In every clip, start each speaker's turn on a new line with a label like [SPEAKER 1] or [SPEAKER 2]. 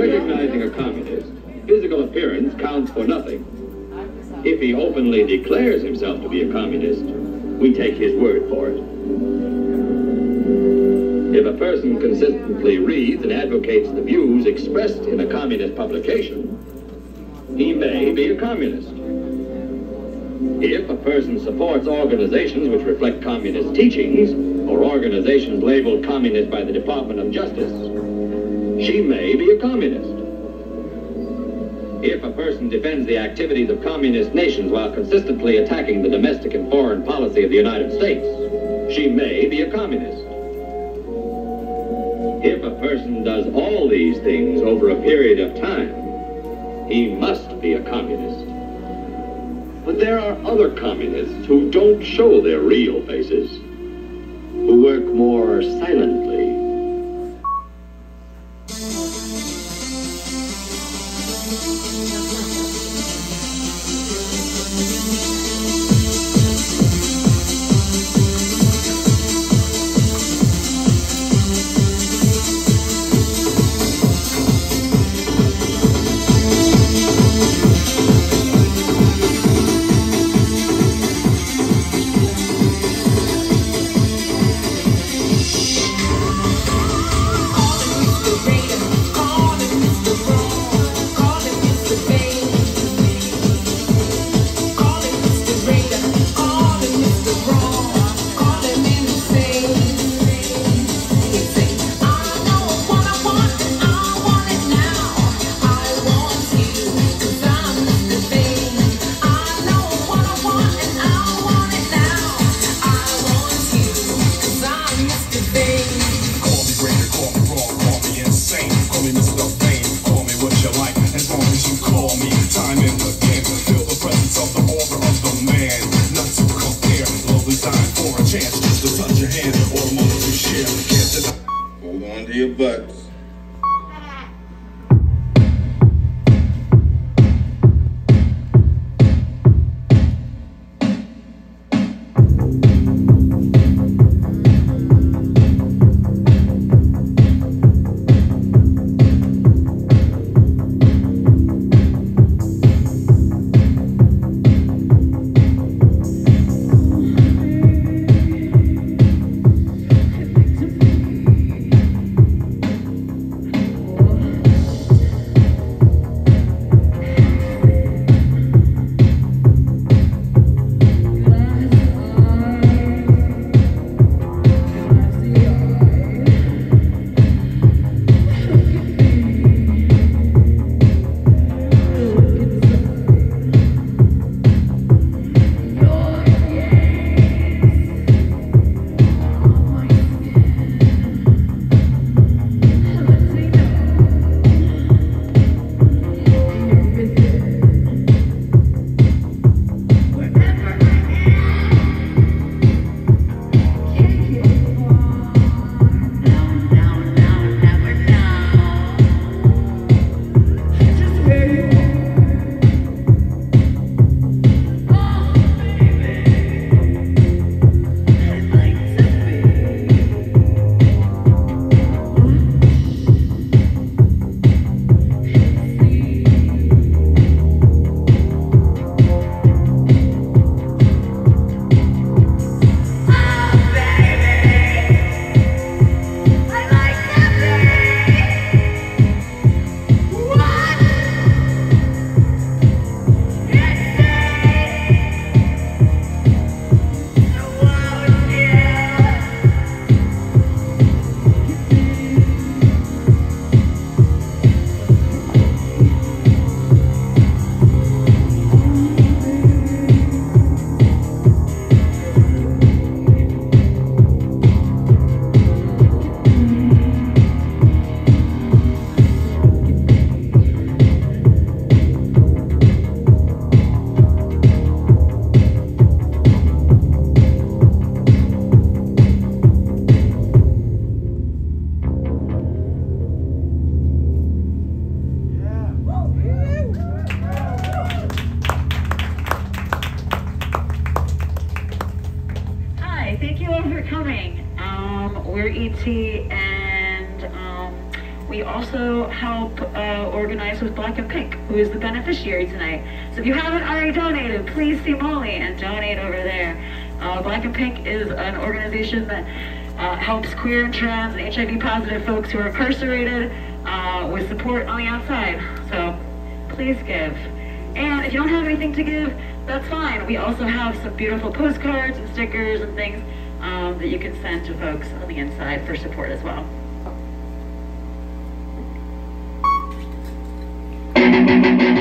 [SPEAKER 1] recognizing a communist, physical appearance counts for nothing. If he openly declares himself to be a communist, we take his word for it. If a person consistently reads and advocates the views expressed in a communist publication, he may be a communist. If a person supports organizations which reflect communist teachings, or organizations labeled communist by the Department of Justice, she may be a communist. If a person defends the activities of communist nations while consistently attacking the domestic and foreign policy of the United States, she may be a communist. If a person does all these things over a period of time, he must be a communist. But there are other communists who don't show their real faces, who work more silently.
[SPEAKER 2] You
[SPEAKER 3] all for coming. Um, we're ET, and um, we also help uh, organize with Black and Pink, who is the beneficiary tonight. So if you haven't already donated, please see Molly and donate over there. Uh, Black and Pink is an organization that uh, helps queer and trans and HIV positive folks who are incarcerated uh, with support on the outside. So please give. And if you don't have anything to give, that's fine. We also have some beautiful postcards and stickers and things um, that you can send to folks on the inside for support as well.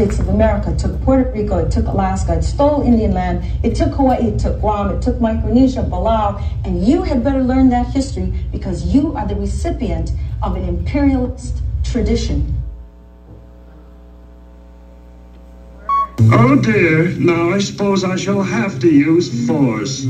[SPEAKER 4] States of America took Puerto Rico, it took Alaska, it stole Indian land, it took Hawaii, it took Guam, it took Micronesia, Palau, and you had better learn that history because you are the recipient of an imperialist tradition.
[SPEAKER 5] Oh dear, now I suppose I shall have to use force.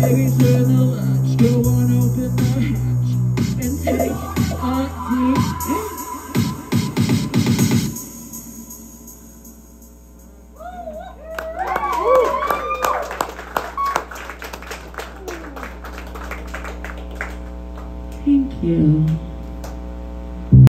[SPEAKER 1] baby, for the lunch. Go on, open the hatch.